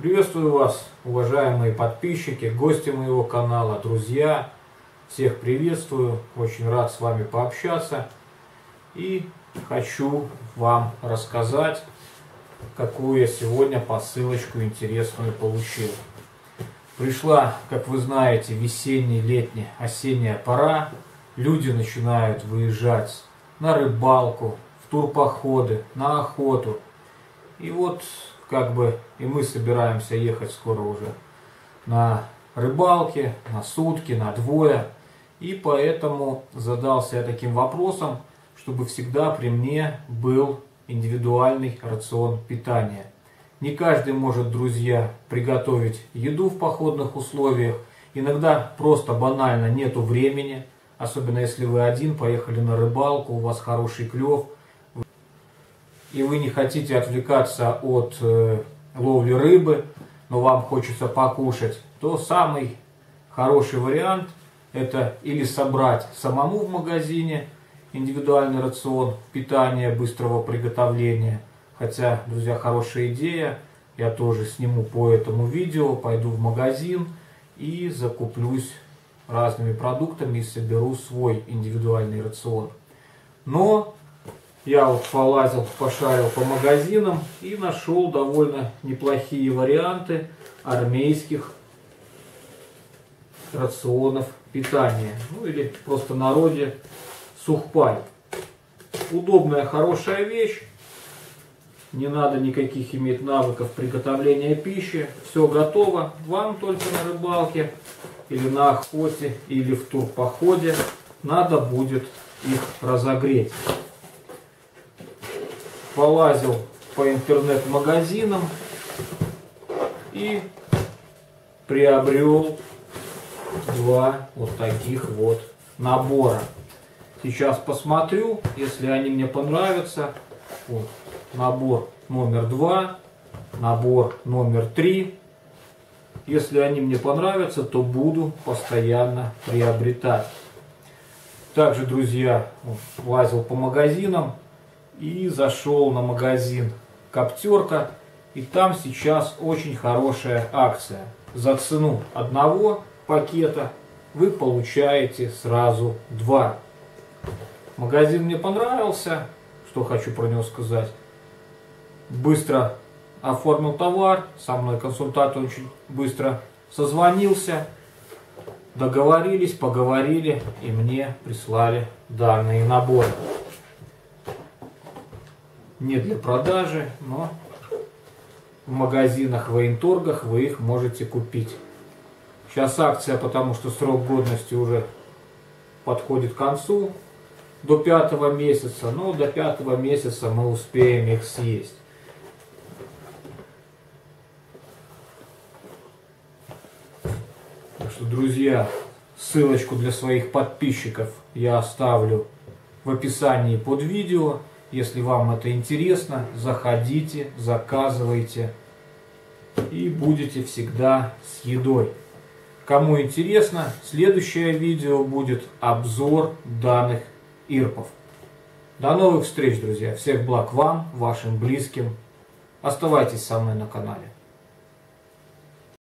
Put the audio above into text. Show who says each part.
Speaker 1: Приветствую вас, уважаемые подписчики, гости моего канала, друзья. Всех приветствую, очень рад с вами пообщаться. И хочу вам рассказать, какую я сегодня посылочку интересную получил. Пришла, как вы знаете, весенняя, летняя, осенняя пора. Люди начинают выезжать на рыбалку, в турпоходы, на охоту. И вот как бы и мы собираемся ехать скоро уже на рыбалке, на сутки, на двое. И поэтому задался я таким вопросом, чтобы всегда при мне был индивидуальный рацион питания. Не каждый может, друзья, приготовить еду в походных условиях. Иногда просто банально нету времени, особенно если вы один, поехали на рыбалку, у вас хороший клев – и вы не хотите отвлекаться от э, ловли рыбы, но вам хочется покушать, то самый хороший вариант это или собрать самому в магазине индивидуальный рацион питания быстрого приготовления. Хотя, друзья, хорошая идея. Я тоже сниму по этому видео, пойду в магазин и закуплюсь разными продуктами и соберу свой индивидуальный рацион. Но я вот полазил, пошарил по магазинам и нашел довольно неплохие варианты армейских рационов питания. Ну или просто народе сухпай. Удобная, хорошая вещь. Не надо никаких иметь навыков приготовления пищи. Все готово. Вам только на рыбалке или на охоте или в турпоходе надо будет их разогреть полазил по интернет-магазинам и приобрел два вот таких вот набора. Сейчас посмотрю, если они мне понравятся. Вот, набор номер два, набор номер три. Если они мне понравятся, то буду постоянно приобретать. Также, друзья, лазил по магазинам, и зашел на магазин Коптерка. И там сейчас очень хорошая акция. За цену одного пакета вы получаете сразу два. Магазин мне понравился. Что хочу про него сказать. Быстро оформил товар. Со мной консультант очень быстро созвонился. Договорились, поговорили и мне прислали данные наборы не для продажи, но в магазинах, военторгах вы их можете купить. Сейчас акция, потому что срок годности уже подходит к концу до пятого месяца, но до пятого месяца мы успеем их съесть. Так что, друзья, ссылочку для своих подписчиков я оставлю в описании под видео. Если вам это интересно, заходите, заказывайте и будете всегда с едой. Кому интересно, следующее видео будет обзор данных ирпов. До новых встреч, друзья. Всех благ вам, вашим близким. Оставайтесь со мной на канале.